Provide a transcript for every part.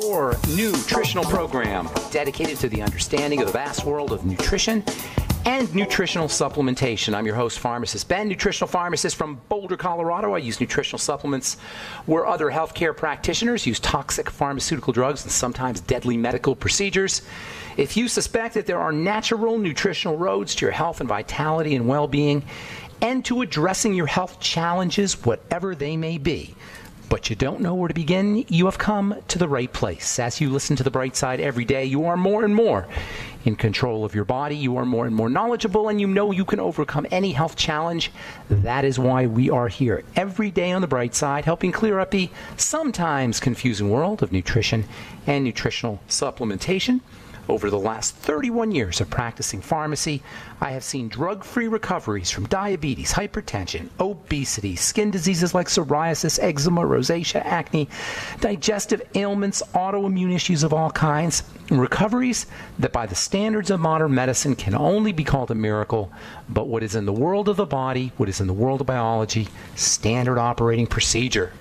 Your nutritional program dedicated to the understanding of the vast world of nutrition and nutritional supplementation. I'm your host, pharmacist Ben, nutritional pharmacist from Boulder, Colorado. I use nutritional supplements where other healthcare practitioners use toxic pharmaceutical drugs and sometimes deadly medical procedures. If you suspect that there are natural nutritional roads to your health and vitality and well being, and to addressing your health challenges, whatever they may be, but you don't know where to begin, you have come to the right place. As you listen to the bright side every day, you are more and more in control of your body, you are more and more knowledgeable, and you know you can overcome any health challenge. That is why we are here every day on the bright side, helping clear up the sometimes confusing world of nutrition and nutritional supplementation. Over the last 31 years of practicing pharmacy, I have seen drug free recoveries from diabetes, hypertension, obesity, skin diseases like psoriasis, eczema, rosacea, acne, digestive ailments, autoimmune issues of all kinds, recoveries that by the standards of modern medicine can only be called a miracle, but what is in the world of the body, what is in the world of biology, standard operating procedure.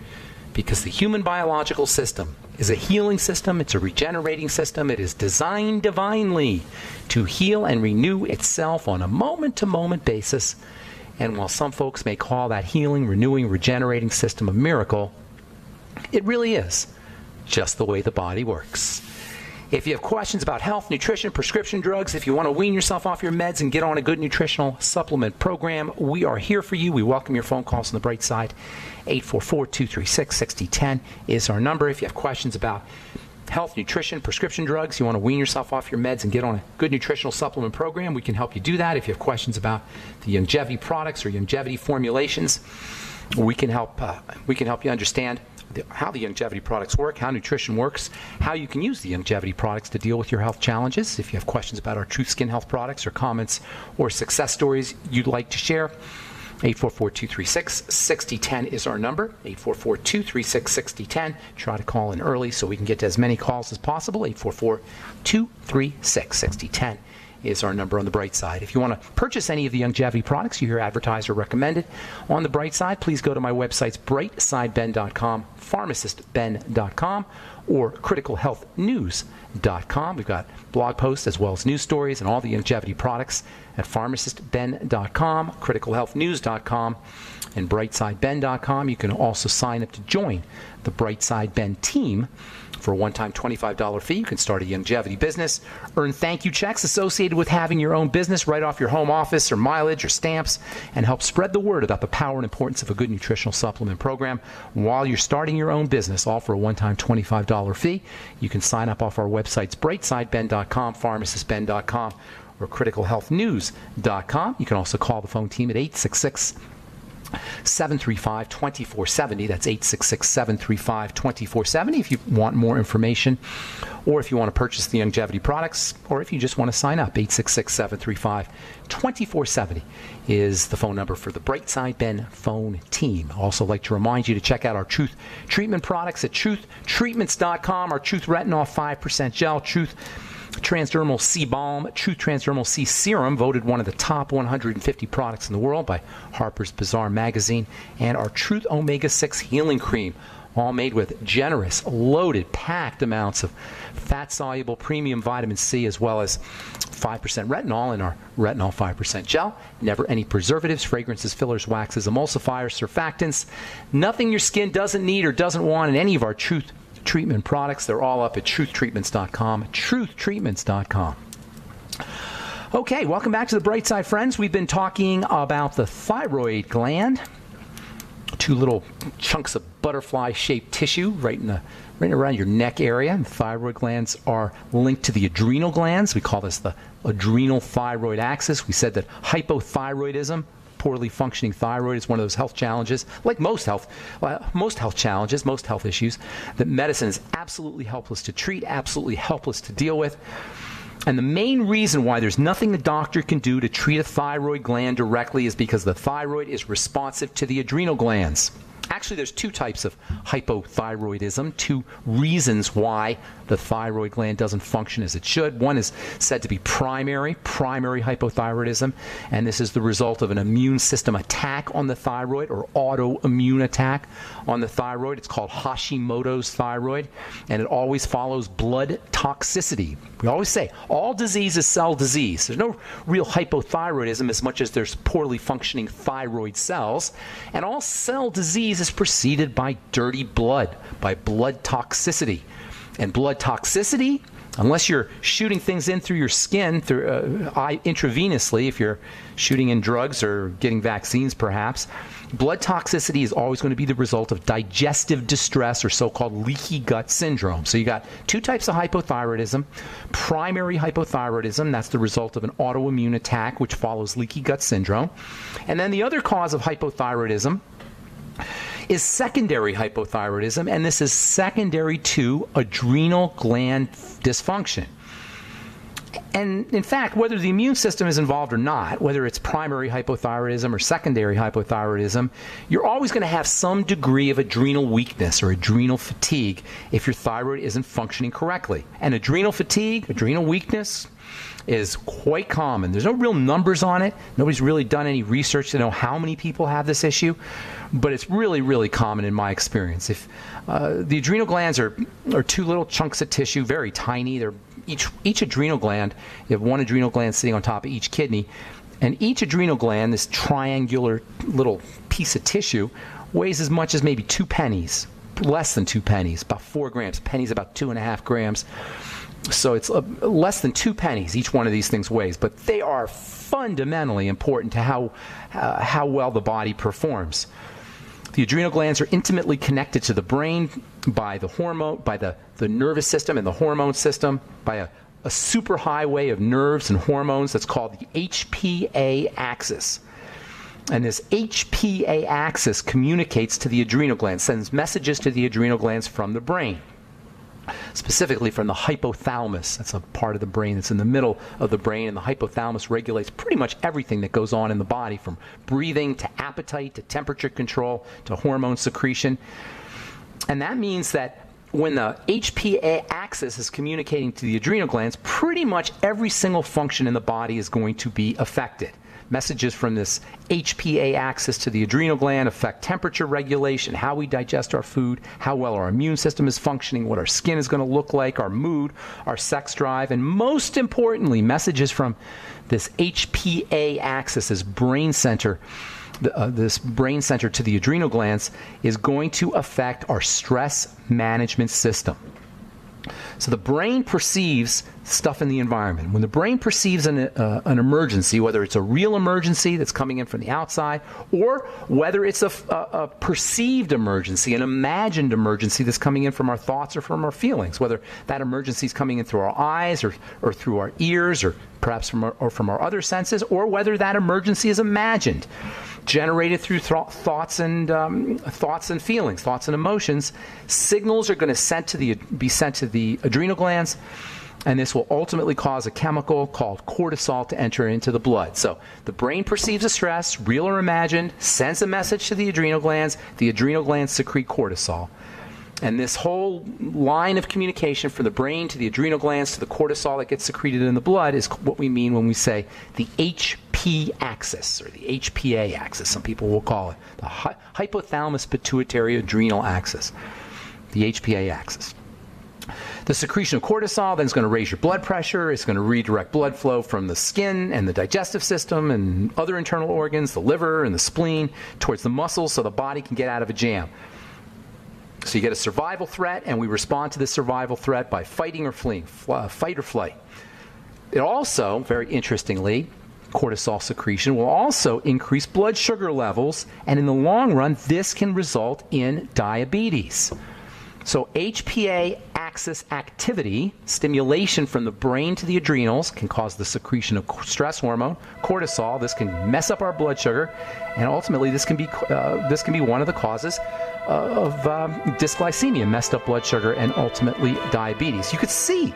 Because the human biological system is a healing system, it's a regenerating system, it is designed divinely to heal and renew itself on a moment to moment basis. And while some folks may call that healing, renewing, regenerating system a miracle, it really is just the way the body works. If you have questions about health, nutrition, prescription drugs, if you want to wean yourself off your meds and get on a good nutritional supplement program, we are here for you. We welcome your phone calls on the bright side. 844 236 6010 is our number. If you have questions about health, nutrition, prescription drugs, you want to wean yourself off your meds and get on a good nutritional supplement program, we can help you do that. If you have questions about the Youngevity products or Youngevity formulations, we can help uh, we can help you understand the, how the Youngevity products work, how nutrition works, how you can use the Youngevity products to deal with your health challenges. If you have questions about our Truth Skin Health products or comments or success stories you'd like to share, 844-236-6010 is our number. 844-236-6010. Try to call in early so we can get to as many calls as possible. 844-236-6010 is our number on the bright side. If you want to purchase any of the Youngevity products you hear advertised or recommended on the bright side, please go to my websites brightsideben.com, pharmacistben.com, or criticalhealthnews.com. We've got blog posts as well as news stories and all the Youngevity products at pharmacistben.com, criticalhealthnews.com, and brightsideben.com. You can also sign up to join the Brightside Ben team for a one time $25 fee, you can start a Youngevity business, earn thank you checks associated with having your own business right off your home office or mileage or stamps, and help spread the word about the power and importance of a good nutritional supplement program while you're starting your own business, all for a one time $25 fee. You can sign up off our websites, brightsideben.com, pharmacistben.com, or criticalhealthnews.com. You can also call the phone team at 866 735 2470. That's 866 735 2470 if you want more information or if you want to purchase the Youngevity products or if you just want to sign up. 866 735 2470 is the phone number for the Brightside Ben phone team. Also, like to remind you to check out our Truth Treatment products at truthtreatments.com. Our Truth Retinol 5% gel, Truth Transdermal C Balm, Truth Transdermal C Serum, voted one of the top 150 products in the world by Harper's Bazaar magazine, and our Truth Omega 6 Healing Cream, all made with generous, loaded, packed amounts of fat soluble premium vitamin C as well as 5% retinol in our retinol 5% gel. Never any preservatives, fragrances, fillers, waxes, emulsifiers, surfactants. Nothing your skin doesn't need or doesn't want in any of our Truth treatment products. They're all up at truthtreatments.com. Truthtreatments.com. Okay, welcome back to the Bright Side, friends. We've been talking about the thyroid gland, two little chunks of butterfly-shaped tissue right in the right around your neck area. And thyroid glands are linked to the adrenal glands. We call this the adrenal thyroid axis. We said that hypothyroidism poorly functioning thyroid is one of those health challenges, like most health, uh, most health challenges, most health issues, that medicine is absolutely helpless to treat, absolutely helpless to deal with. And the main reason why there's nothing the doctor can do to treat a thyroid gland directly is because the thyroid is responsive to the adrenal glands. Actually, there's two types of hypothyroidism, two reasons why the thyroid gland doesn't function as it should. One is said to be primary, primary hypothyroidism, and this is the result of an immune system attack on the thyroid or autoimmune attack on the thyroid. It's called Hashimoto's thyroid, and it always follows blood toxicity. We always say all disease is cell disease. There's no real hypothyroidism as much as there's poorly functioning thyroid cells, and all cell disease is preceded by dirty blood, by blood toxicity. And blood toxicity, unless you're shooting things in through your skin through uh, intravenously, if you're shooting in drugs or getting vaccines, perhaps, blood toxicity is always going to be the result of digestive distress or so-called leaky gut syndrome. So you got two types of hypothyroidism: primary hypothyroidism, that's the result of an autoimmune attack which follows leaky gut syndrome, and then the other cause of hypothyroidism is secondary hypothyroidism, and this is secondary to adrenal gland dysfunction. And in fact, whether the immune system is involved or not, whether it's primary hypothyroidism or secondary hypothyroidism, you're always going to have some degree of adrenal weakness or adrenal fatigue if your thyroid isn't functioning correctly. And adrenal fatigue, adrenal weakness, is quite common. There's no real numbers on it. Nobody's really done any research to know how many people have this issue, but it's really, really common in my experience. If uh, the adrenal glands are, are two little chunks of tissue, very tiny. They're each each adrenal gland. You have one adrenal gland sitting on top of each kidney, and each adrenal gland, this triangular little piece of tissue, weighs as much as maybe two pennies, less than two pennies, about four grams. Pennies about two and a half grams. So it's uh, less than two pennies each one of these things weighs, but they are fundamentally important to how, uh, how well the body performs. The adrenal glands are intimately connected to the brain by the hormone, by the, the nervous system and the hormone system, by a, a superhighway of nerves and hormones that's called the HPA axis. And this HPA axis communicates to the adrenal glands, sends messages to the adrenal glands from the brain specifically from the hypothalamus. That's a part of the brain that's in the middle of the brain, and the hypothalamus regulates pretty much everything that goes on in the body from breathing to appetite to temperature control to hormone secretion. And that means that when the HPA axis is communicating to the adrenal glands, pretty much every single function in the body is going to be affected. Messages from this HPA axis to the adrenal gland affect temperature regulation, how we digest our food, how well our immune system is functioning, what our skin is going to look like, our mood, our sex drive, and most importantly, messages from this HPA axis, this brain center. Uh, this brain center to the adrenal glands is going to affect our stress management system. So the brain perceives stuff in the environment. When the brain perceives an, uh, an emergency, whether it's a real emergency that's coming in from the outside, or whether it's a, a, a, perceived emergency, an imagined emergency that's coming in from our thoughts or from our feelings, whether that emergency is coming in through our eyes or, or through our ears or perhaps from our, or from our other senses, or whether that emergency is imagined generated through th- thoughts and um, thoughts and feelings, thoughts and emotions. Signals are going to sent to the be sent to the adrenal glands, and this will ultimately cause a chemical called cortisol to enter into the blood. So the brain perceives a stress, real or imagined, sends a message to the adrenal glands. The adrenal glands secrete cortisol. And this whole line of communication from the brain to the adrenal glands to the cortisol that gets secreted in the blood is what we mean when we say the HP axis or the HPA axis, some people will call it the hypothalamus pituitary adrenal axis, the HPA axis. The secretion of cortisol then is going to raise your blood pressure. It's going to redirect blood flow from the skin and the digestive system and other internal organs, the liver and the spleen, towards the muscles so the body can get out of a jam. So you get a survival threat, and we respond to this survival threat by fighting or fleeing, uh, fight or flight. It also, very interestingly, cortisol secretion will also increase blood sugar levels, and in the long run, this can result in diabetes. So, HPA axis activity, stimulation from the brain to the adrenals, can cause the secretion of stress hormone, cortisol. This can mess up our blood sugar, and ultimately, this can be uh, this can be one of the causes of um, dysglycemia, messed up blood sugar, and ultimately diabetes. You could see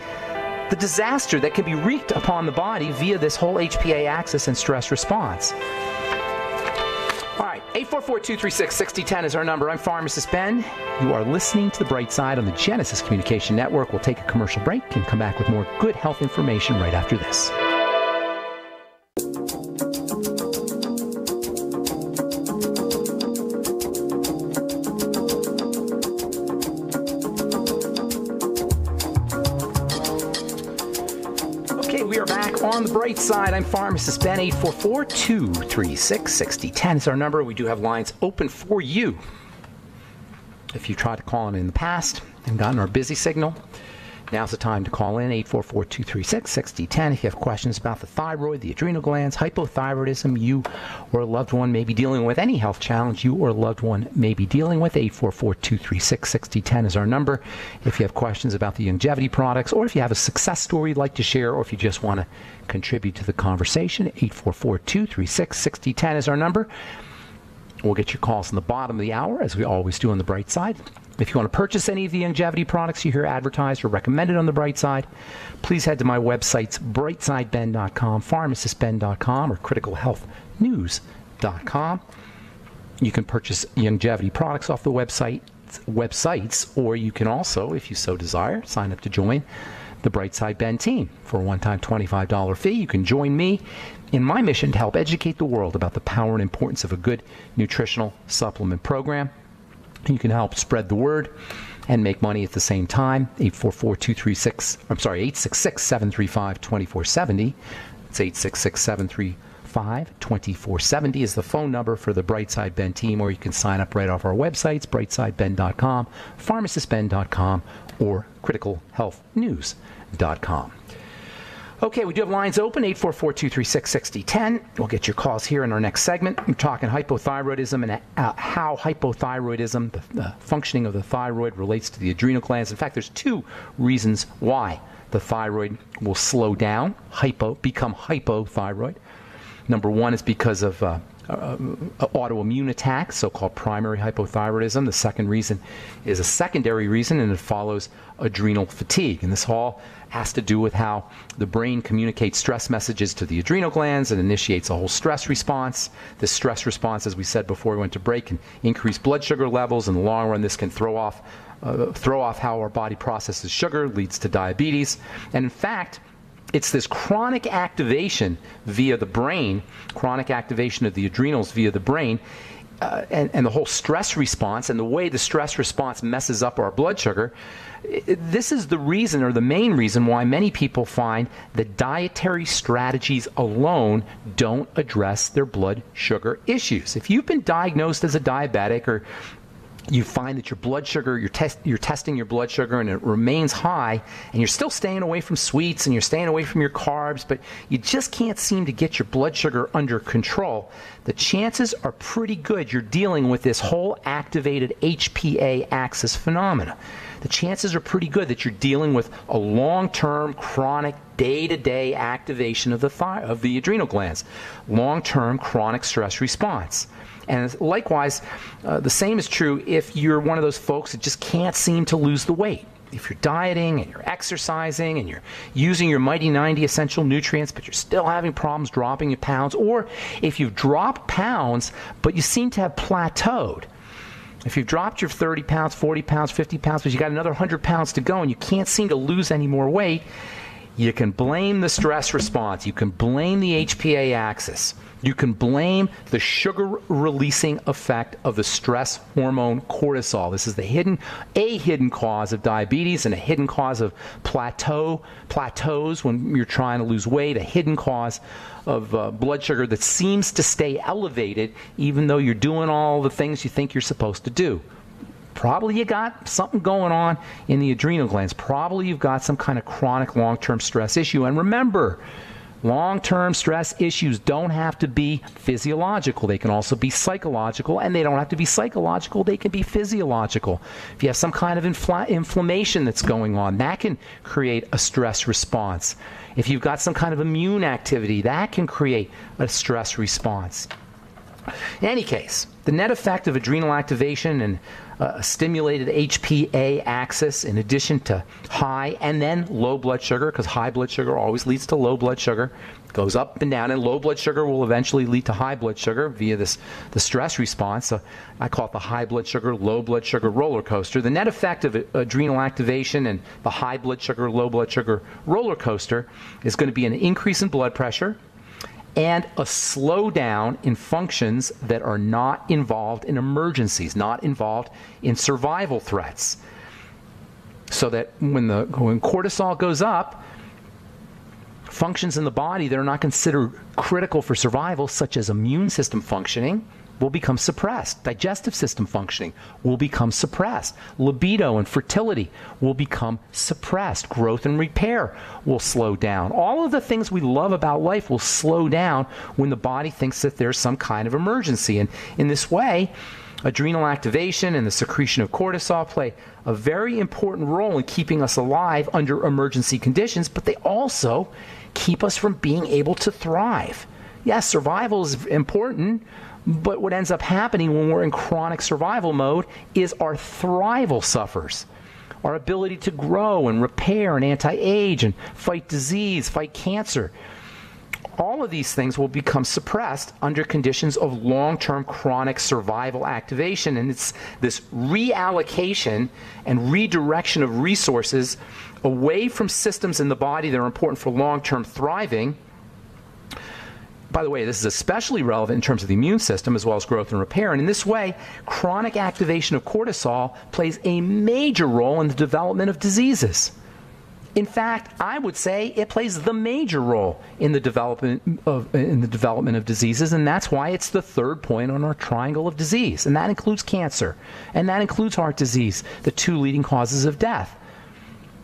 the disaster that can be wreaked upon the body via this whole HPA axis and stress response. All right, 844-236-6010 is our number. I'm Pharmacist Ben. You are listening to The Bright Side on the Genesis Communication Network. We'll take a commercial break and come back with more good health information right after this. On side, I'm pharmacist Ben. 844 236 6010 is our number. We do have lines open for you. If you tried to call in in the past and gotten our busy signal, Now's the time to call in 844 236 6010 if you have questions about the thyroid, the adrenal glands, hypothyroidism, you or a loved one may be dealing with any health challenge you or a loved one may be dealing with. 844 236 6010 is our number. If you have questions about the Youngevity products or if you have a success story you'd like to share or if you just want to contribute to the conversation, 844 236 6010 is our number. We'll get your calls in the bottom of the hour, as we always do on the bright side. If you want to purchase any of the Youngevity products you hear advertised or recommended on the Bright Side, please head to my websites, brightsideben.com, pharmacistben.com, or criticalhealthnews.com. You can purchase Youngevity products off the website websites, or you can also, if you so desire, sign up to join the Brightside Ben team for a one-time $25 fee. You can join me in my mission to help educate the world about the power and importance of a good nutritional supplement program. You can help spread the word and make money at the same time. 844-236, I'm sorry, 866-735-2470. It's 866-735-2470 is the phone number for the Brightside Ben team, or you can sign up right off our websites, brightsideben.com, pharmacistben.com, or criticalhealthnews.com. Okay, we do have lines open 844 236 6010. We'll get your calls here in our next segment. We're talking hypothyroidism and uh, how hypothyroidism, the, the functioning of the thyroid, relates to the adrenal glands. In fact, there's two reasons why the thyroid will slow down, hypo, become hypothyroid. Number one is because of uh, uh, autoimmune attacks, so called primary hypothyroidism. The second reason is a secondary reason, and it follows adrenal fatigue. And this all has to do with how the brain communicates stress messages to the adrenal glands and initiates a whole stress response. This stress response, as we said before we went to break, can increase blood sugar levels. In the long run, this can throw off. Uh, throw off how our body processes sugar, leads to diabetes. And in fact, it's this chronic activation via the brain, chronic activation of the adrenals via the brain, uh, and, and, the whole stress response and the way the stress response messes up our blood sugar. This is the reason, or the main reason, why many people find that dietary strategies alone don't address their blood sugar issues. If you've been diagnosed as a diabetic or you find that your blood sugar, you're, test, you're testing your blood sugar and it remains high, and you're still staying away from sweets and you're staying away from your carbs, but you just can't seem to get your blood sugar under control, the chances are pretty good you're dealing with this whole activated HPA axis phenomena. The chances are pretty good that you're dealing with a long term, chronic, day to day activation of the, of the adrenal glands, long term chronic stress response. And likewise, uh, the same is true if you're one of those folks that just can't seem to lose the weight. If you're dieting and you're exercising and you're using your Mighty 90 essential nutrients, but you're still having problems dropping your pounds, or if you've dropped pounds, but you seem to have plateaued. If you've dropped your 30 pounds, 40 pounds, 50 pounds, but you got another 100 pounds to go and you can't seem to lose any more weight, you can blame the stress response. You can blame the HPA axis. You can blame the sugar releasing effect of the stress hormone cortisol. This is the hidden a hidden cause of diabetes and a hidden cause of plateau plateaus when you're trying to lose weight, a hidden cause of uh, blood sugar that seems to stay elevated even though you're doing all the things you think you're supposed to do. Probably you got something going on in the adrenal glands. Probably you've got some kind of chronic long term stress issue. And remember, Long term stress issues don't have to be physiological. They can also be psychological, and they don't have to be psychological. They can be physiological. If you have some kind of infl- inflammation that's going on, that can create a stress response. If you've got some kind of immune activity, that can create a stress response. In any case, the net effect of adrenal activation and uh, a stimulated HPA axis in addition to high and then low blood sugar, because high blood sugar always leads to low blood sugar. Goes up and down, and low blood sugar will eventually lead to high blood sugar via this the stress response. So I call it the high blood sugar, low blood sugar roller coaster. The net effect of adrenal activation and the high blood sugar, low blood sugar roller coaster is going to be an increase in blood pressure, and a slowdown in functions that are not involved in emergencies, not involved in survival threats. So that when the when cortisol goes up, functions in the body that are not considered critical for survival, such as immune system functioning, will become suppressed. Digestive system functioning will become suppressed. Libido and fertility will become suppressed. Growth and repair will slow down. All of the things we love about life will slow down when the body thinks that there's some kind of emergency. And in this way, adrenal activation and the secretion of cortisol play a very important role in keeping us alive under emergency conditions, but they also keep us from being able to thrive. Yes, survival is important, but what ends up happening when we're in chronic survival mode is our thrival suffers. Our ability to grow and repair and anti age and fight disease, fight cancer. All of these things will become suppressed under conditions of long term chronic survival activation. And it's this reallocation and redirection of resources away from systems in the body that are important for long term thriving by the way, this is especially relevant in terms of the immune system as well as growth and repair. And in this way, chronic activation of cortisol plays a major role in the development of diseases. In fact, I would say it plays the major role in the development of in the development of diseases, and that's why it's the third point on our triangle of disease, and that includes cancer, and that includes heart disease, the two leading causes of death.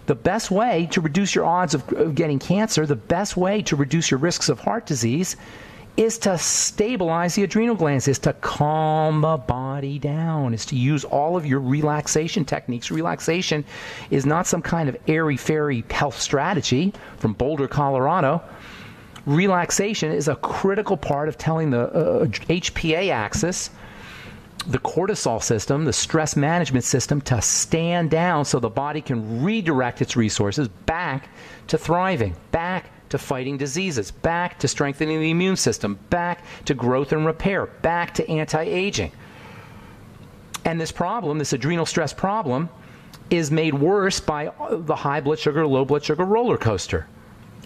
The best way to reduce your odds of, of getting cancer, the best way to reduce your risks of heart disease, is to stabilize the adrenal glands, is to calm the body down, is to use all of your relaxation techniques. Relaxation is not some kind of airy fairy health strategy from Boulder, Colorado. Relaxation is a critical part of telling the uh, HPA axis the cortisol system, the stress management system, to stand down so the body can redirect its resources back to thriving, back to fighting diseases, back to strengthening the immune system, back to growth and repair, back to anti aging. And this problem, this adrenal stress problem, is made worse by the high blood sugar, low blood sugar roller coaster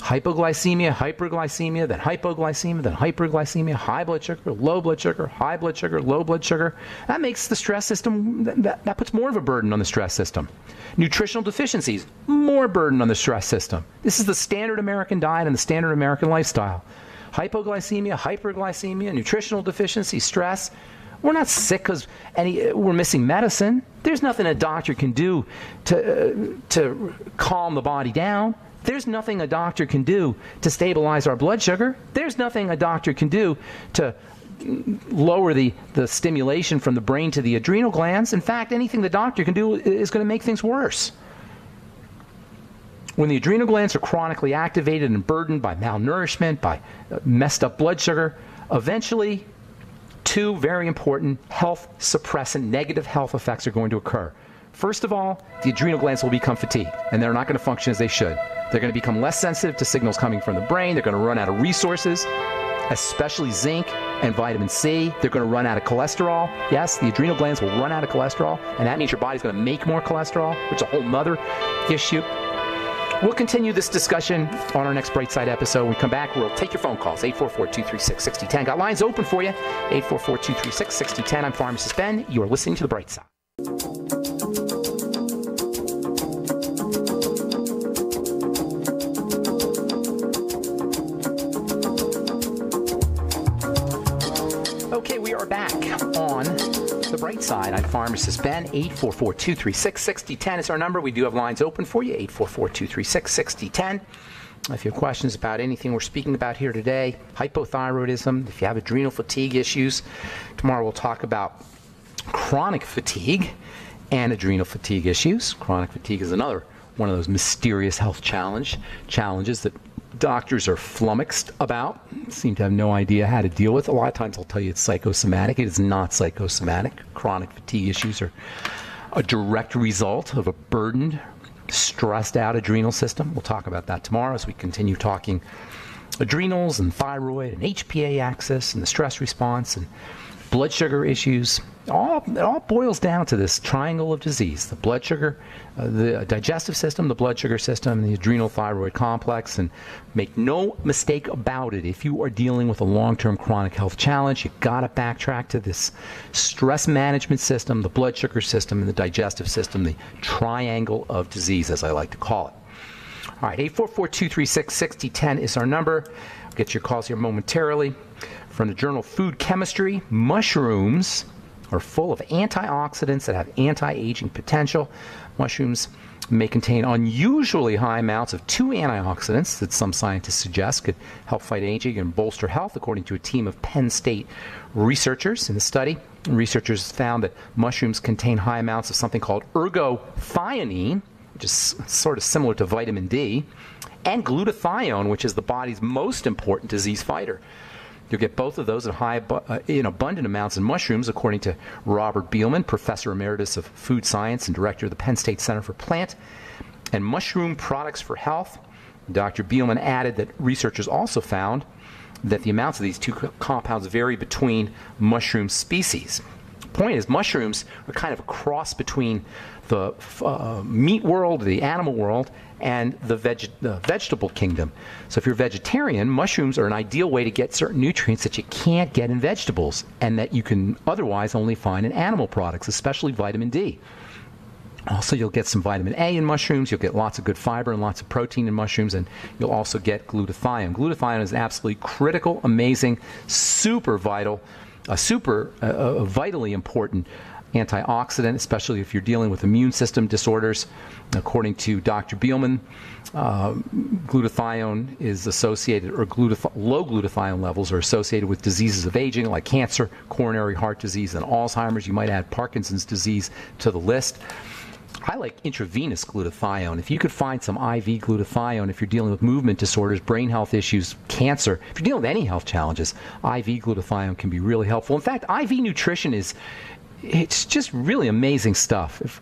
hypoglycemia, hyperglycemia, then hypoglycemia, then hyperglycemia, high blood sugar, low blood sugar, high blood sugar, low blood sugar. That makes the stress system, that, that puts more of a burden on the stress system. Nutritional deficiencies, more burden on the stress system. This is the standard American diet and the standard American lifestyle. Hypoglycemia, hyperglycemia, nutritional deficiency, stress. We're not sick because we're missing medicine. There's nothing a doctor can do to, uh, to calm the body down. There's nothing a doctor can do to stabilize our blood sugar. There's nothing a doctor can do to lower the, the stimulation from the brain to the adrenal glands. In fact, anything the doctor can do is going to make things worse. When the adrenal glands are chronically activated and burdened by malnourishment, by uh, messed up blood sugar, eventually two very important health suppressant negative health effects are going to occur. First of all, the adrenal glands will become fatigued and they're not going to function as they should. They're going to become less sensitive to signals coming from the brain. They're going to run out of resources, especially zinc and vitamin C. They're going to run out of cholesterol. Yes, the adrenal glands will run out of cholesterol, and that means your body's going to make more cholesterol, which is a whole nother issue. We'll continue this discussion on our next Bright Side episode. When we come back, we'll take your phone calls 844 236 6010. Got lines open for you 844 236 6010. I'm Pharmacist Ben. You are listening to The Bright Side. Side. I'm Pharmacist Ben. 844 236 6010 is our number. We do have lines open for you. 844 236 6010. If you have questions about anything we're speaking about here today, hypothyroidism, if you have adrenal fatigue issues, tomorrow we'll talk about chronic fatigue and adrenal fatigue issues. Chronic fatigue is another one of those mysterious health challenge challenges that doctors are flummoxed about, seem to have no idea how to deal with. A lot of times I'll tell you it's psychosomatic. It is not psychosomatic. Chronic fatigue issues are a direct result of a burdened, stressed out adrenal system. We'll talk about that tomorrow as we continue talking adrenals and thyroid and HPA axis and the stress response and blood sugar issues. All, it all boils down to this triangle of disease the blood sugar, uh, the digestive system, the blood sugar system, and the adrenal thyroid complex. And make no mistake about it, if you are dealing with a long term chronic health challenge, you've got to backtrack to this stress management system, the blood sugar system, and the digestive system, the triangle of disease, as I like to call it. All right, 844 236 6010 is our number. I'll get your calls here momentarily. From the journal Food Chemistry, mushrooms are full of antioxidants that have anti aging potential. Mushrooms may contain unusually high amounts of two antioxidants that some scientists suggest could help fight aging and bolster health, according to a team of Penn State researchers in the study. Researchers found that mushrooms contain high amounts of something called ergothioneine, which is sort of similar to vitamin D, and glutathione, which is the body's most important disease fighter. You'll get both of those in high, uh, in abundant amounts in mushrooms, according to Robert Beelman, professor emeritus of food science and director of the Penn State Center for Plant and Mushroom Products for Health. Dr. Beelman added that researchers also found that the amounts of these two compounds vary between mushroom species. Point is, mushrooms are kind of a cross between the uh, meat world, the animal world, and the, veg- the vegetable kingdom. So if you're vegetarian, mushrooms are an ideal way to get certain nutrients that you can't get in vegetables and that you can otherwise only find in animal products, especially vitamin D. Also, you'll get some vitamin A in mushrooms. You'll get lots of good fiber and lots of protein in mushrooms, and you'll also get glutathione. Glutathione is absolutely critical, amazing, super vital, a super uh, uh vitally important antioxidant, especially if you're dealing with immune system disorders. According to Dr. Beelman, uh, glutathione is associated, or glutath- low glutathione levels are associated with diseases of aging like cancer, coronary heart disease, and Alzheimer's. You might add Parkinson's disease to the list. I like intravenous glutathione. If you could find some IV glutathione, if you're dealing with movement disorders, brain health issues, cancer, if you're dealing with any health challenges, IV glutathione can be really helpful. In fact, IV nutrition is it's just really amazing stuff. If,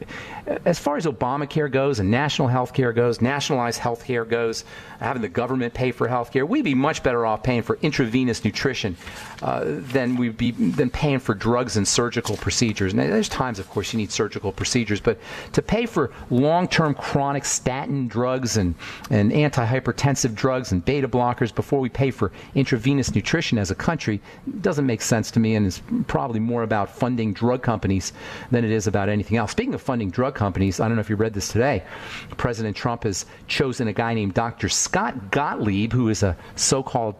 as far as Obamacare goes and national health care goes, nationalized health care goes, having the government pay for health care, we'd be much better off paying for intravenous nutrition uh, than we'd be than paying for drugs and surgical procedures. Now, there's times, of course, you need surgical procedures, but to pay for long-term chronic statin drugs and, and antihypertensive drugs and beta blockers before we pay for intravenous nutrition as a country doesn't make sense to me and is probably more about funding drug companies than it is about anything else. Speaking of funding drug companies, I don't know if you read this today. President Trump has chosen a guy named Dr. Scott Gottlieb, who is a so called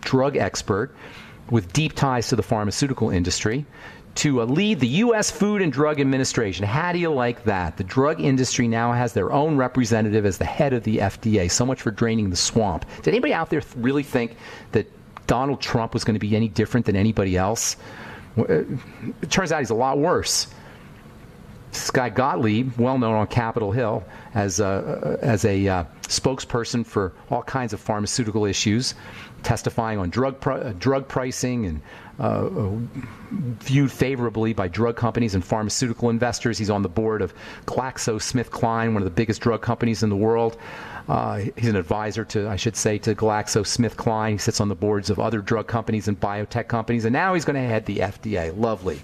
drug expert with deep ties to the pharmaceutical industry to uh, lead the U.S. Food and Drug Administration. How do you like that? The drug industry now has their own representative as the head of the FDA. So much for draining the swamp. Did anybody out there really think that Donald Trump was going to be any different than anybody else? Uh, it turns out he's a lot worse. This guy Gottlieb, well known on Capitol Hill as a, as a uh, spokesperson for all kinds of pharmaceutical issues, testifying on drug uh, drug pricing and uh, viewed favorably by drug companies and pharmaceutical investors. He's on the board of GlaxoSmithKline, one of the biggest drug companies in the world. Uh, he's an advisor to, I should say, to GlaxoSmithKline. He sits on the boards of other drug companies and biotech companies, and now he's going to head the FDA. Lovely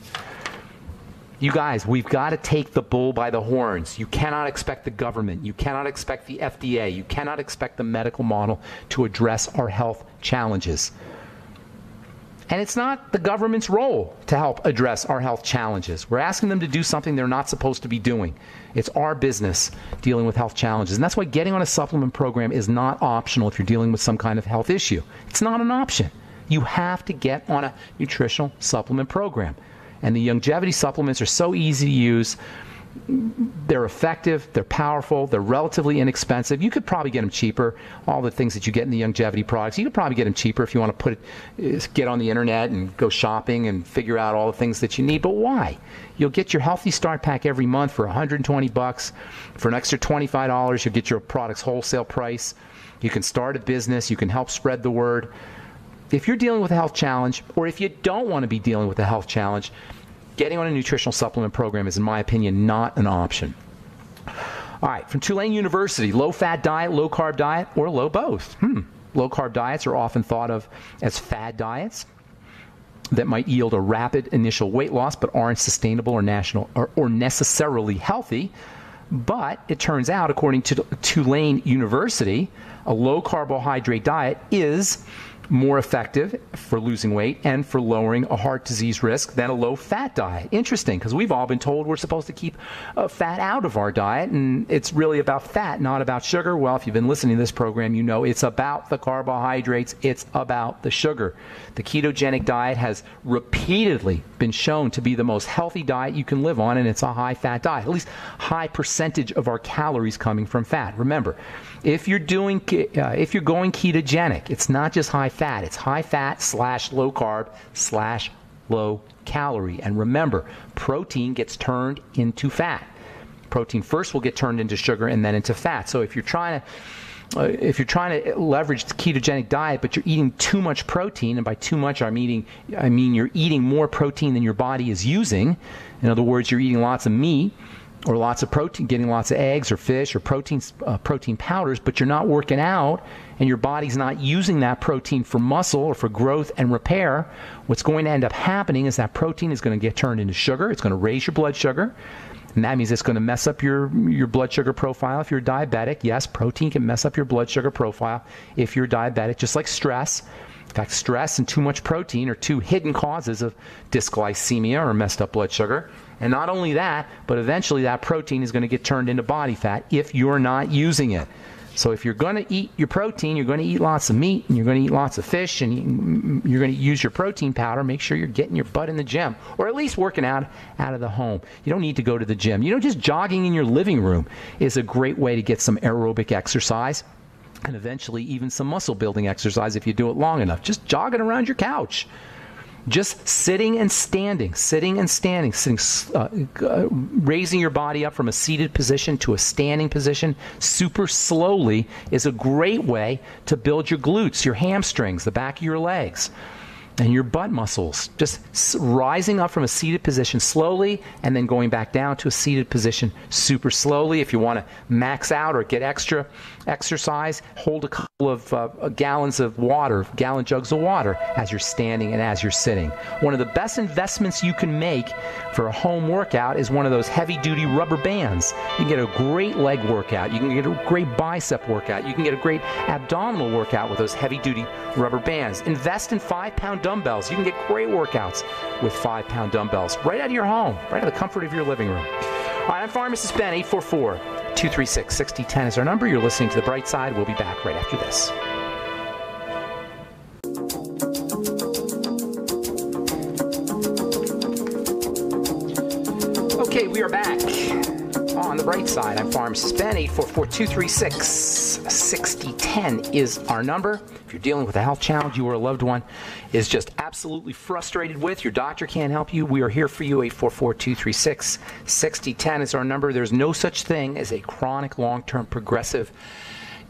you guys, we've got to take the bull by the horns. You cannot expect the government, you cannot expect the FDA, you cannot expect the medical model to address our health challenges. And it's not the government's role to help address our health challenges. We're asking them to do something they're not supposed to be doing. It's our business dealing with health challenges. And that's why getting on a supplement program is not optional if you're dealing with some kind of health issue. It's not an option. You have to get on a nutritional supplement program. And the Youngevity supplements are so easy to use. They're effective, they're powerful, they're relatively inexpensive. You could probably get them cheaper. All the things that you get in the Youngevity products, you could probably get them cheaper if you want to put it, get on the internet and go shopping and figure out all the things that you need. But why? You'll get your Healthy Start Pack every month for 120 bucks. For an extra $25, you'll get your products wholesale price. You can start a business. You can help spread the word if you're dealing with a health challenge, or if you don't want to be dealing with a health challenge, getting on a nutritional supplement program is, in my opinion, not an option. All right, from Tulane University, low fat diet, low carb diet, or low both. Hmm. Low carb diets are often thought of as fad diets that might yield a rapid initial weight loss but aren't sustainable or, national, or, or necessarily healthy. But it turns out, according to Tulane University, a low carbohydrate diet is more effective for losing weight and for lowering a heart disease risk than a low fat diet. Interesting, because we've all been told we're supposed to keep uh, fat out of our diet, and it's really about fat, not about sugar. Well, if you've been listening to this program, you know it's about the carbohydrates, it's about the sugar. The ketogenic diet has repeatedly been shown to be the most healthy diet you can live on, and it's a high fat diet, at least high percentage of our calories coming from fat. Remember, if you're doing uh, if you're going ketogenic, it's not just high fat. It's high fat slash low carb slash low calorie. And remember, protein gets turned into fat. Protein first will get turned into sugar and then into fat. So if you're trying to uh, if you're trying to leverage the ketogenic diet, but you're eating too much protein, and by too much I mean I mean you're eating more protein than your body is using. In other words, you're eating lots of meat or lots of protein, getting lots of eggs or fish or protein, uh, protein powders, but you're not working out and your body's not using that protein for muscle or for growth and repair, what's going to end up happening is that protein is going to get turned into sugar. It's going to raise your blood sugar. And that means it's going to mess up your, your blood sugar profile if you're diabetic. Yes, protein can mess up your blood sugar profile if you're diabetic, just like stress. In fact, stress and too much protein are two hidden causes of dysglycemia or messed up blood sugar. And not only that, but eventually that protein is going to get turned into body fat if you're not using it. So if you're going to eat your protein, you're going to eat lots of meat and you're going to eat lots of fish and you're going to use your protein powder, make sure you're getting your butt in the gym or at least working out out of the home. You don't need to go to the gym. You know, just jogging in your living room is a great way to get some aerobic exercise and eventually even some muscle building exercise if you do it long enough. Just jogging around your couch just sitting and standing, sitting and standing, sitting, uh, uh, raising your body up from a seated position to a standing position super slowly is a great way to build your glutes, your hamstrings, the back of your legs and your butt muscles just rising up from a seated position slowly and then going back down to a seated position super slowly. If you want to max out or get extra exercise hold a couple of uh, gallons of water gallon jugs of water as you're standing and as you're sitting. One of the best investments you can make for a home workout is one of those heavy duty rubber bands. You can get a great leg workout you can get a great bicep workout you can get a great abdominal workout with those heavy duty rubber bands. Invest in five pound dumbbells. You can get great workouts with five pound dumbbells right out of your home, right out of the comfort of your living room. All right, I'm Pharmacist Ben, 844 236 6010 is our number. You're listening to The Bright Side. We'll be back right after this. Okay, we are back on the bright side. I'm Pharmacist Ben. 844 236 6010 is our number. If you're dealing with a health challenge you or a loved one is just absolutely frustrated with, your doctor can't help you, we are here for you. 844 236 6010 is our number. There's no such thing as a chronic, long term, progressive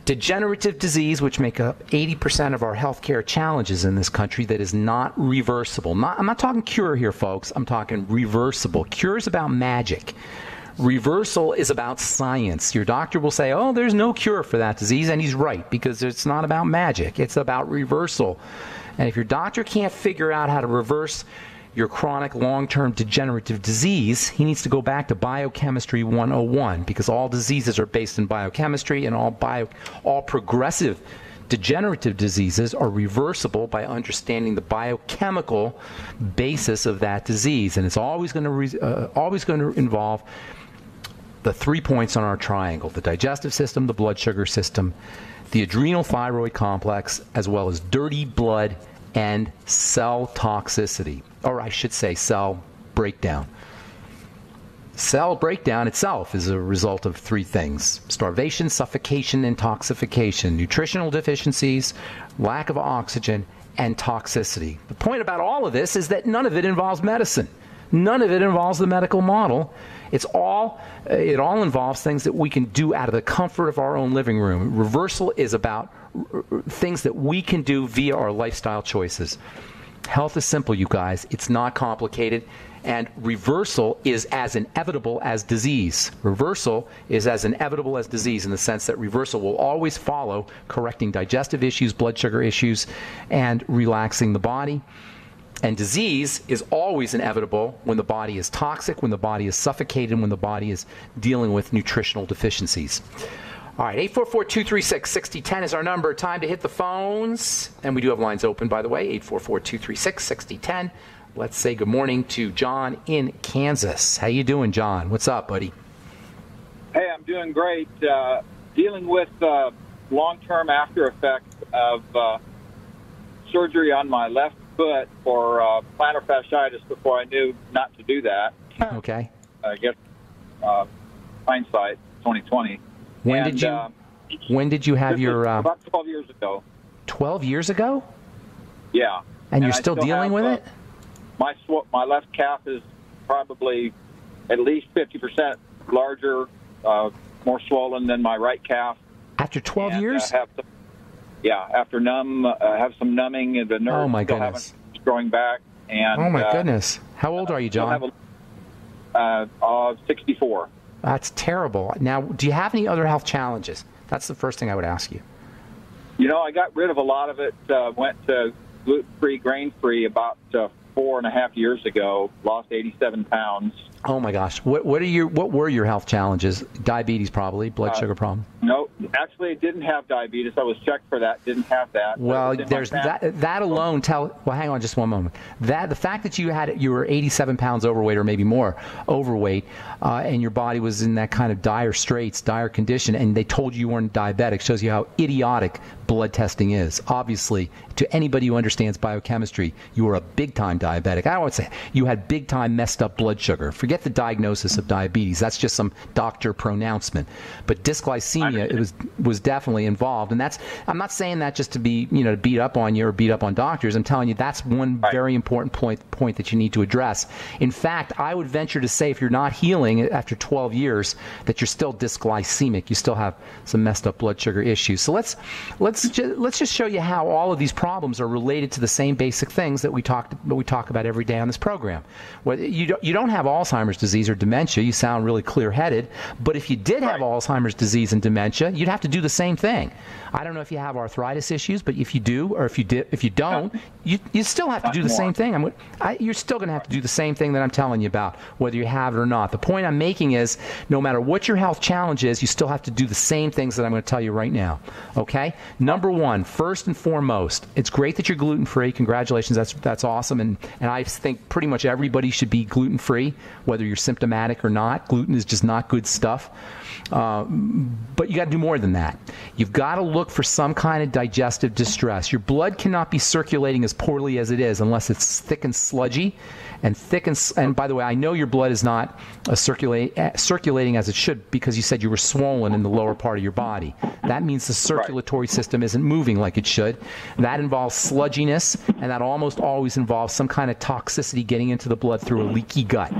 degenerative disease, which make up 80% of our healthcare challenges in this country, that is not reversible. Not, I'm not talking cure here, folks. I'm talking reversible. Cure is about magic. Reversal is about science. Your doctor will say, oh, there's no cure for that disease, and he's right because it's not about magic, it's about reversal. And if your doctor can't figure out how to reverse your chronic long term degenerative disease, he needs to go back to biochemistry 101 because all diseases are based in biochemistry and all, bio, all progressive degenerative diseases are reversible by understanding the biochemical basis of that disease. And it's always going to, uh, always going to involve the three points on our triangle the digestive system, the blood sugar system, the adrenal thyroid complex, as well as dirty blood and cell toxicity, or I should say, cell breakdown. Cell breakdown itself is a result of three things starvation, suffocation, intoxication, nutritional deficiencies, lack of oxygen, and toxicity. The point about all of this is that none of it involves medicine. None of it involves the medical model. It's all uh, it all involves things that we can do out of the comfort of our own living room. Reversal is about uh, things that we can do via our lifestyle choices. Health is simple, you guys. It's not complicated. And reversal is as inevitable as disease. Reversal is as inevitable as disease in the sense that reversal will always follow correcting digestive issues, blood sugar issues, and relaxing the body. And disease is always inevitable when the body is toxic, when the body is suffocated, when the body is dealing with nutritional deficiencies. All right, 844 236 6010 is our number. Time to hit the phones. And we do have lines open, by the way 844 236 6010. Let's say good morning to John in Kansas. How you doing, John? What's up, buddy? Hey, I'm doing great. Uh, dealing with uh, long-term after effects of uh, surgery on my left foot for uh, plantar fasciitis before I knew not to do that. Okay. I guess uh, hindsight, 2020. When And, did you um, When did you have your uh, about 12 years ago? 12 years ago? Yeah. And you're I still dealing have, with uh, it? My sw- my left calf is probably at least 50% larger, uh, more swollen than my right calf. After 12 and, uh, years? have some, yeah, after numb, uh, have some numbing, and the nerves Oh, my goodness. growing back. And oh my uh, goodness. How old are you, John? have a- uh, uh, 64. That's terrible. Now, do you have any other health challenges? That's the first thing I would ask you. You know, I got rid of a lot of it. Uh, went to gluten-free, grain-free about uh, four and a half years ago. Lost 87 pounds. Oh my gosh. What what are your what were your health challenges? Diabetes probably, blood Uh, sugar problem. No, actually, it didn't have diabetes. I was checked for that. Didn't have that. Well, It was in my there's that that alone tell well hang on just one moment. That the fact that you had you were 87 pounds overweight or maybe more overweight uh, and your body was in that kind of dire straits, dire condition and they told you you weren't diabetic shows you how idiotic blood testing is. Obviously, to anybody who understands biochemistry, you were a big time diabetic. I don't want to say you had big time messed up blood sugar. Forget the diagnosis of diabetes. That's just some doctor pronouncement. But dysglycemia it was was definitely involved and that's I'm not saying that just to be, you know, to beat up on you or beat up on doctors. I'm telling you that's one Right. very important point point that you need to address. In fact, I would venture to say if you're not healing after 12 years that you're still dysglycemic. You still have some messed up blood sugar issues. So let's let's ju- let's just show you how all of these problems are related to the same basic things that we talked that we talk about every day on this program. Well, you don't, you don't have Alzheimer's disease or dementia. You sound really clear-headed. But if you did have Right. Alzheimer's disease and dementia, you'd have to do the same thing. I don't know if you have arthritis issues, but if you do, or if you did, if you don't, you you still have to do the same thing. I'm, I, you're still going to have to do the same thing that I'm telling you about, whether you have it or not. The point I'm making is, no matter what your health challenge is, you still have to do the same things that I'm going to tell you right now. Okay? Number one, first and foremost, it's great that you're gluten free. Congratulations, that's that's awesome, and and I think pretty much everybody should be gluten free, whether you're symptomatic or not. Gluten is just not good stuff. Uh, but you got to do more than that. You've got to look for some kind of digestive distress. Your blood cannot be circulating as poorly as it is unless it's thick and sludgy. And thick and, and by the way, I know your blood is not uh, circulate, uh, circulating as it should because you said you were swollen in the lower part of your body. That means the circulatory system isn't moving like it should. That involves sludginess, and that almost always involves some kind of toxicity getting into the blood through a leaky gut,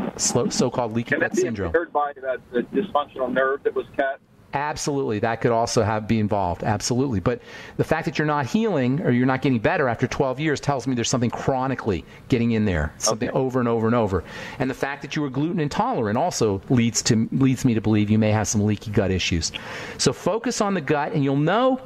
so-called leaky Can gut that syndrome. triggered by the dysfunctional nerve that was cut? Absolutely, that could also have be involved. Absolutely, but the fact that you're not healing or you're not getting better after 12 years tells me there's something chronically getting in there, something Okay. over and over and over. And the fact that you were gluten intolerant also leads to leads me to believe you may have some leaky gut issues. So focus on the gut, and you'll know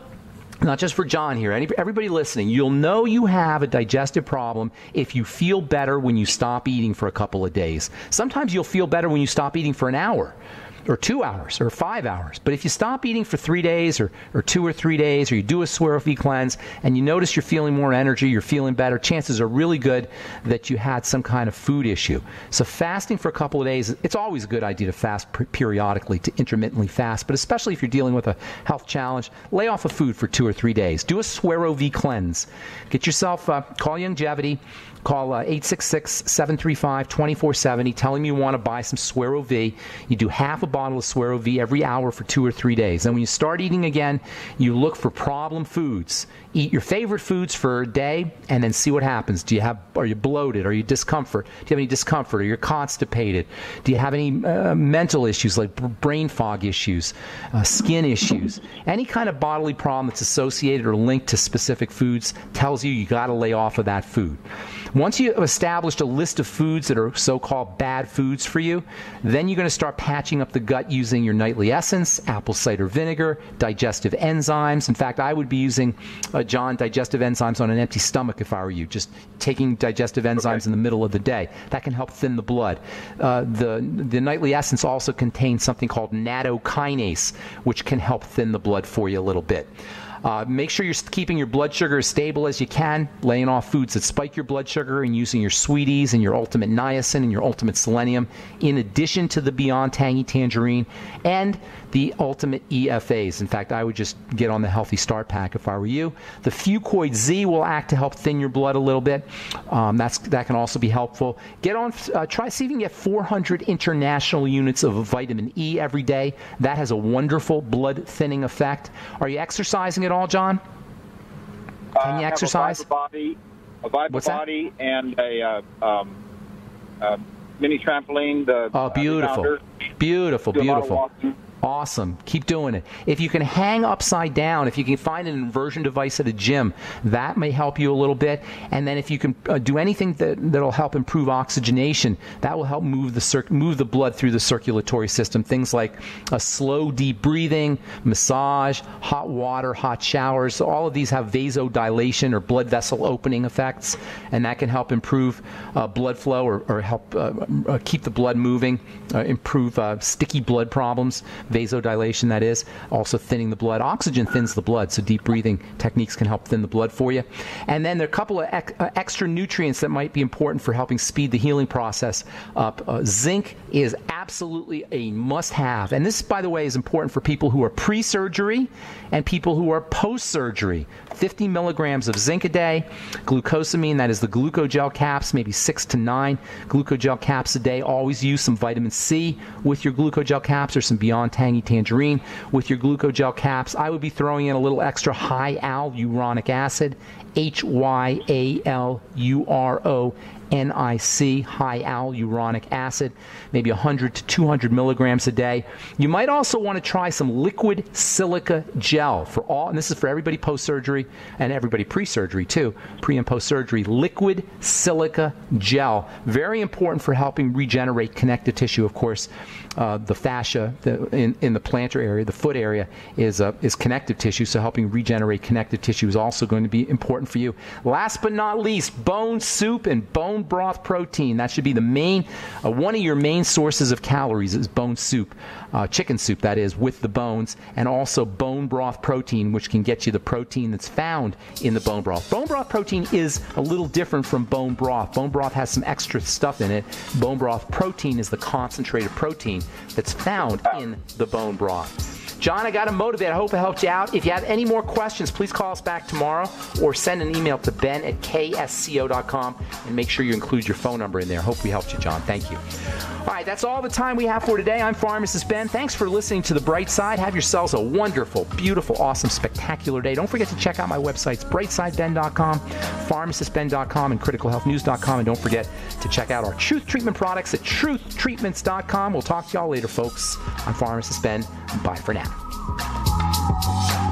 not just for John here, everybody listening, you'll know you have a digestive problem if you feel better when you stop eating for a couple of days. Sometimes you'll feel better when you stop eating for an hour. Or two hours, or five hours. But if you stop eating for three days, or, or two or three days, or you do a Swero V cleanse, and you notice you're feeling more energy, you're feeling better, chances are really good that you had some kind of food issue. So fasting for a couple of days, it's always a good idea to fast periodically, to intermittently fast, but especially if you're dealing with a health challenge, lay off of food for two or three days. Do a Swero V cleanse. Get yourself, uh, call Youngevity, call uh, 866-735-2470, tell them you want to buy some Swero V. You do half a bottle of Suero V every hour for two or three days. And when you start eating again, you look for problem foods. Eat your favorite foods for a day and then see what happens. Do you have, are you bloated? Are you discomfort? Do you have any discomfort? Are you constipated? Do you have any uh, mental issues like brain fog issues, uh, skin issues? Any kind of bodily problem that's associated or linked to specific foods tells you you got to lay off of that food. Once you have established a list of foods that are so called bad foods for you, then you're going to start patching up the gut using your nightly essence, apple cider vinegar, digestive enzymes. In fact, I would be using, uh, John, digestive enzymes on an empty stomach if I were you, just taking digestive enzymes okay. in the middle of the day. That can help thin the blood. Uh, the, the nightly essence also contains something called nattokinase, which can help thin the blood for you a little bit. Uh, make sure you're keeping your blood sugar as stable as you can, laying off foods that spike your blood sugar and using your sweeties and your ultimate niacin and your ultimate selenium, in addition to the Beyond Tangy Tangerine. And the ultimate EFAs. In fact, I would just get on the Healthy Start Pack if I were you. The Fucoid Z will act to help thin your blood a little bit. Um, that's that can also be helpful. Get on, uh, try see if you can get 400 international units of vitamin E every day. That has a wonderful blood thinning effect. Are you exercising at all, John? Can you exercise? a body, a body, and a uh, um, uh, mini trampoline. The, oh, beautiful, uh, beautiful, beautiful. Awesome. Keep doing it. If you can hang upside down, if you can find an inversion device at a gym, that may help you a little bit. And then if you can uh, do anything that that'll help improve oxygenation, that will help move the move the blood through the circulatory system. Things like a slow deep breathing, massage, hot water, hot showers. All of these have vasodilation or blood vessel opening effects, and that can help improve uh, blood flow or, or help uh, uh keep the blood moving, uh, improve uh, sticky blood problems vasodilation, that is, also thinning the blood. Oxygen thins the blood, so deep breathing techniques can help thin the blood for you. And then there are a couple of ec- uh, extra nutrients that might be important for helping speed the healing process up. Uh, zinc is absolutely a must have. And this, by the way, is important for people who are pre surgery and people who are post surgery. 50 milligrams of zinc a day, glucosamine, that is the glucogel caps, maybe six to nine glucogel caps a day. Always use some vitamin C with your glucogel caps or some Beyond Tangy Tangerine with your glucogel caps. I would be throwing in a little extra hyaluronic acid, H Y A L U R O NIC, high hyaluronic acid, maybe 100 to 200 milligrams a day. You might also want to try some liquid silica gel for all, and this is for everybody post surgery and everybody pre surgery too, pre and post surgery. Liquid silica gel, very important for helping regenerate connective tissue, of course uh, the fascia the, in, in the plantar area, the foot area, is, uh, is connective tissue, so helping regenerate connective tissue is also going to be important for you. Last but not least, bone soup and bone broth protein. That should be the main, uh, one of your main sources of calories is bone soup uh, chicken soup, that is, with the bones, and also bone broth protein, which can get you the protein that's found in the bone broth. Bone broth protein is a little different from bone broth. Bone broth has some extra stuff in it. Bone broth protein is the concentrated protein that's found in the bone broth. John, I got to motivate. I hope it helped you out. If you have any more questions, please call us back tomorrow or send an email to ben at ksco.com and make sure you include your phone number in there. Hope we helped you, John. Thank you. All right, that's all the time we have for today. I'm Pharmacist Ben. Thanks for listening to The Bright Side. Have yourselves a wonderful, beautiful, awesome, spectacular day. Don't forget to check out my websites, brightsideben.com, pharmacistben.com, and criticalhealthnews.com. And don't forget to check out our truth treatment products at truthtreatments.com. We'll talk to y'all later, folks. I'm Pharmacist Ben. Bye for now. Thank you.